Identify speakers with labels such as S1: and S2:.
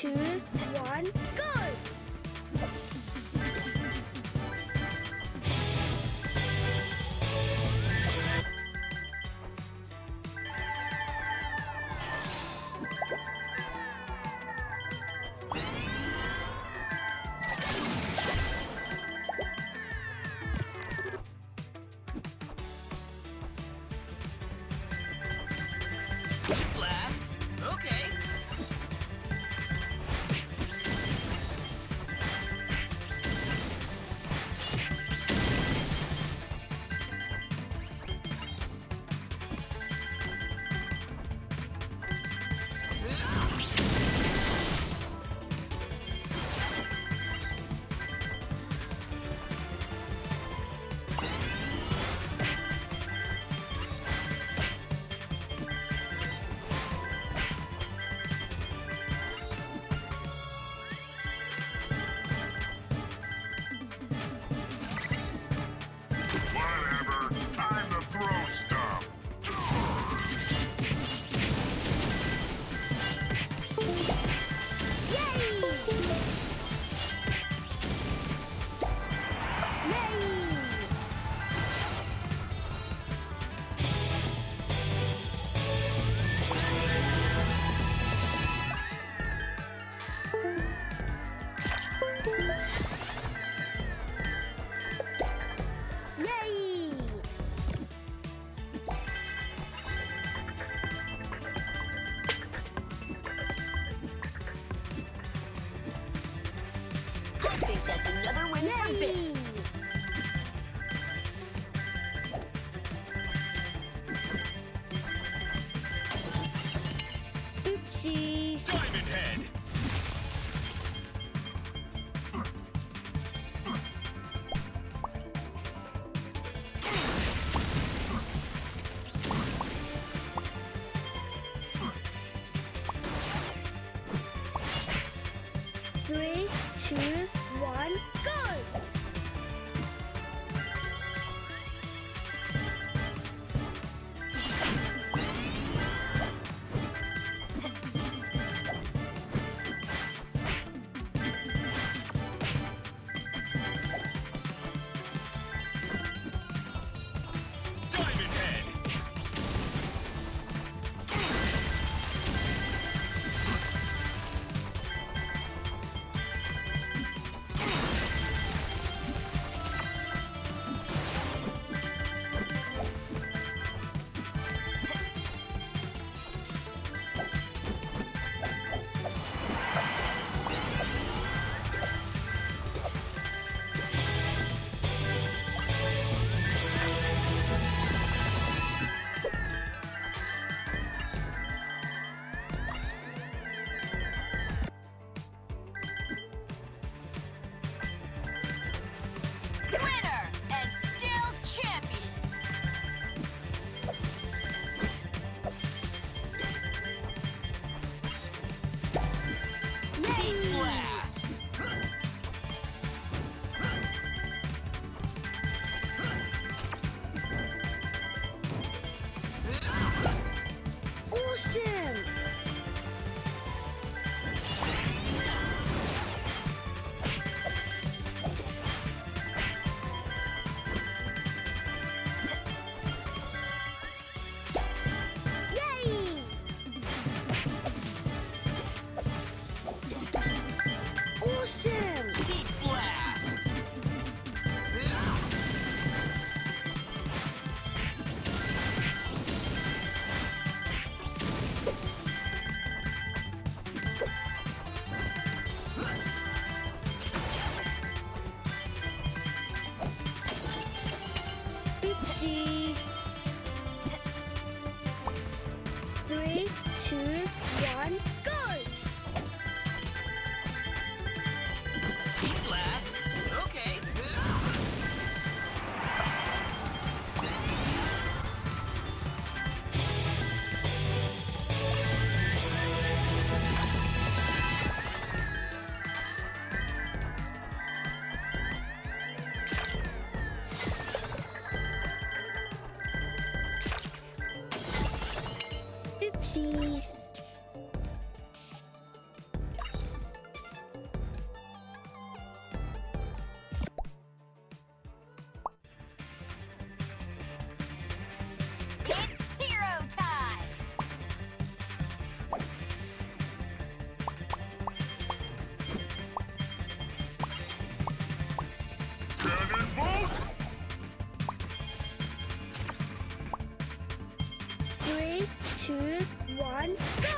S1: Two, one, Oopsies!
S2: Diamond Head.
S1: Three, two, Oopsies! two, one, go!